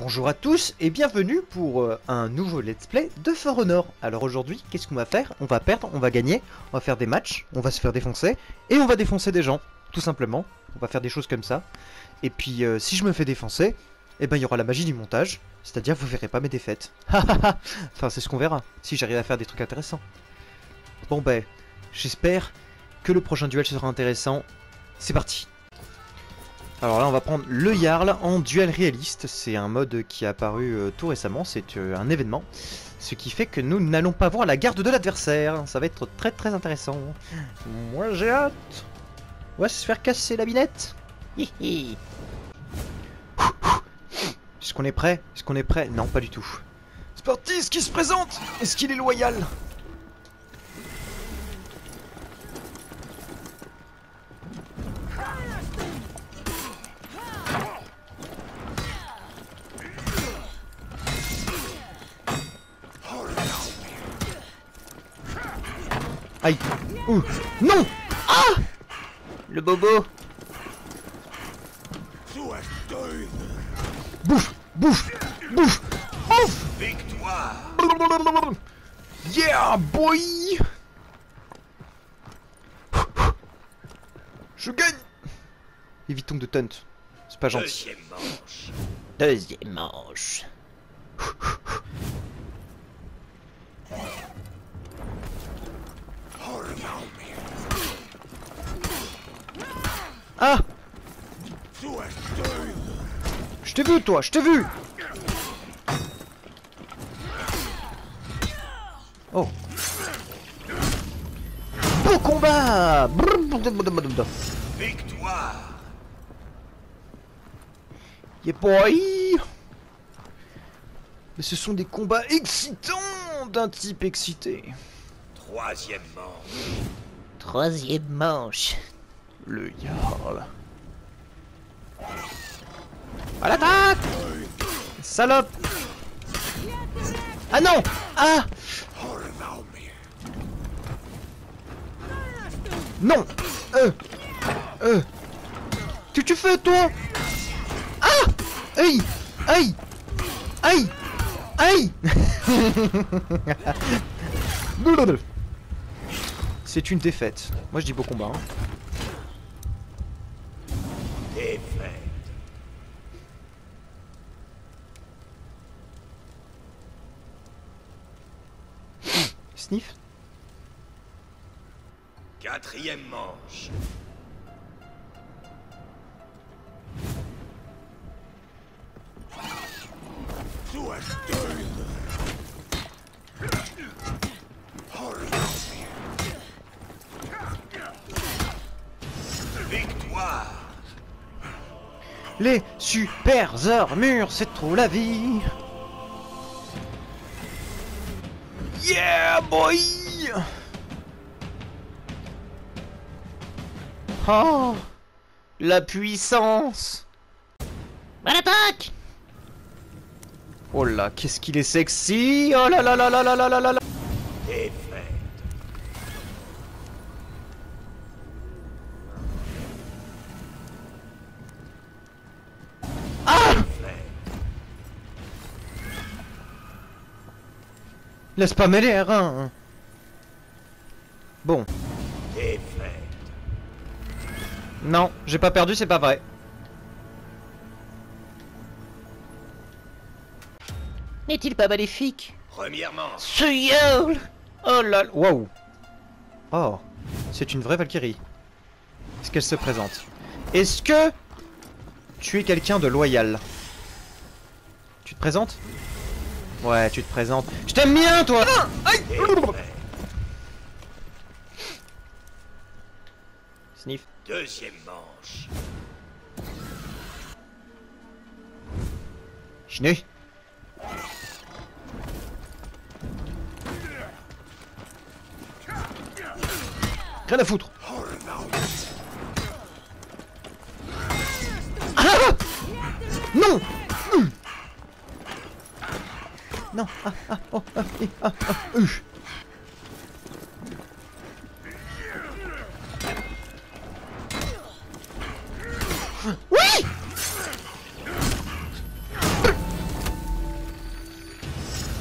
Bonjour à tous et bienvenue pour euh, un nouveau let's play de For Honor. Alors aujourd'hui, qu'est-ce qu'on va faire? On va perdre, on va gagner, on va faire des matchs, on va se faire défoncer et on va défoncer des gens, tout simplement. On va faire des choses comme ça. Et puis euh, si je me fais défoncer, eh ben il y aura la magie du montage, c'est-à-dire vous verrez pas mes défaites. enfin, c'est ce qu'on verra si j'arrive à faire des trucs intéressants. Bon ben, j'espère que le prochain duel sera intéressant. C'est parti. Alors là, on va prendre le Jarl en duel réaliste. C'est un mode qui est apparu euh, tout récemment, c'est euh, un événement. Ce qui fait que nous n'allons pas voir la garde de l'adversaire. Ça va être très très intéressant. Moi j'ai hâte. On va se faire casser la binette. Est-ce qu'on est prêt? Est-ce qu'on est prêt? Non, pas du tout. Sportis qui se présente Est-ce qu'il est loyal? Aïe Ouh Non Ah Le bobo Bouffe Bouffe Bouffe Bouffe Victoire Yeah boy Je gagne Évitons de taunt. C'est pas gentil. Deuxième manche. Deuxième manche. Ah Je t'ai vu toi, je t'ai vu Oh Beau combat Victoire Yeah boy Mais ce sont des combats excitants d'un type excité. Troisième manche. Troisième manche. Le Jarl. À l'attaque! Salope! Ah non! Ah! Non! Euh! Euh! Que tu fais toi! Ah! Aïe! Aïe! Aïe! Aïe! C'est une défaite. Moi je dis beau combat. hein. Défaite. Sniff Quatrième manche. Les super armures, c'est trop la vie. Yeah boy! Oh La puissance! À l'attaque Oh là, qu'est-ce qu'il est sexy! Oh là là là là là là là là Laisse pas mêler R1 hein. Bon, Défaite. non, j'ai pas perdu, c'est pas vrai. N'est-il pas maléfique? Première manche. Ce Oh là là, waouh Oh, c'est une vraie Valkyrie. Est-ce qu'elle se présente? Est-ce que tu es quelqu'un de loyal? Tu te présentes? Ouais, tu te présentes. Je t'aime bien, toi Aïe Défaite. Sniff. Deuxième manche. Chenille. Rien à foutre. Ah non oui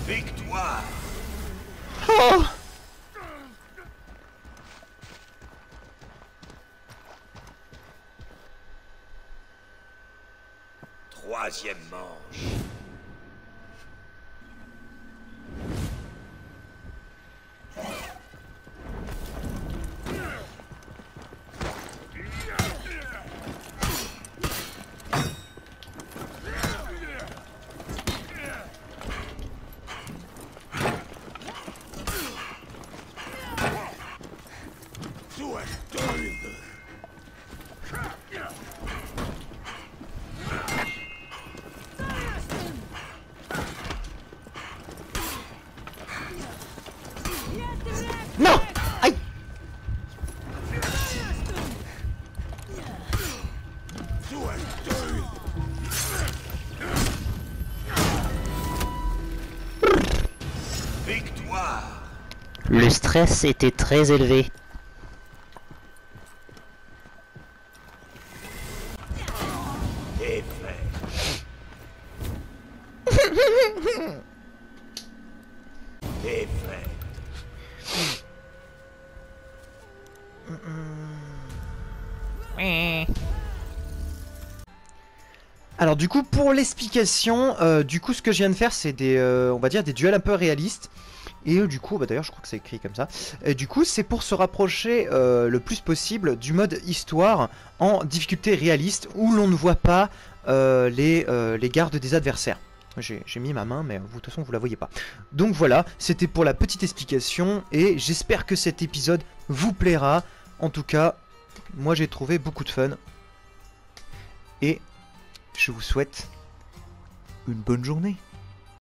Victoire Troisième manche. Le stress était très élevé. Alors du coup pour l'explication, euh, du coup ce que je viens de faire c'est des, euh, on va dire des duels un peu réalistes. Et euh, du coup, bah d'ailleurs je crois que c'est écrit comme ça. Et du coup c'est pour se rapprocher le plus possible du mode histoire en difficulté réaliste où l'on ne voit pas les, gardes des adversaires. J'ai mis ma main mais de toute façon vous la voyez pas. Donc voilà, c'était pour la petite explication et j'espère que cet épisode vous plaira. En tout cas, moi j'ai trouvé beaucoup de fun. Et je vous souhaite une bonne journée.